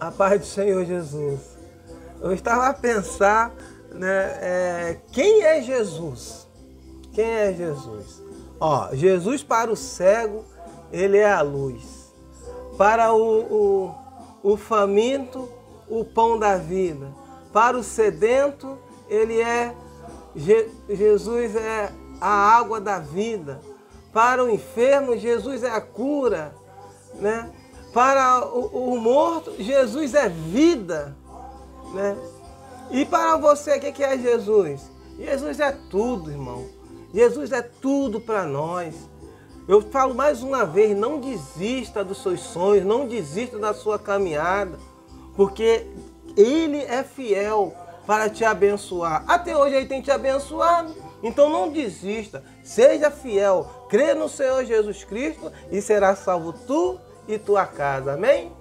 A paz do Senhor Jesus. Eu estava a pensar, né, é, quem é Jesus? Quem é Jesus? Ó, Jesus para o cego, ele é a luz. Para o, o, o faminto, o pão da vida. Para o sedento, ele é Je, Jesus é a água da vida. Para o enfermo, Jesus é a cura, né? Para o, o morto, Jesus é vida. Né? E para você, o que é Jesus? Jesus é tudo, irmão. Jesus é tudo para nós. Eu falo mais uma vez, não desista dos seus sonhos, não desista da sua caminhada, porque Ele é fiel para te abençoar. Até hoje Ele tem te abençoado, então não desista, seja fiel, crê no Senhor Jesus Cristo e será salvo tu e tua casa. Amém?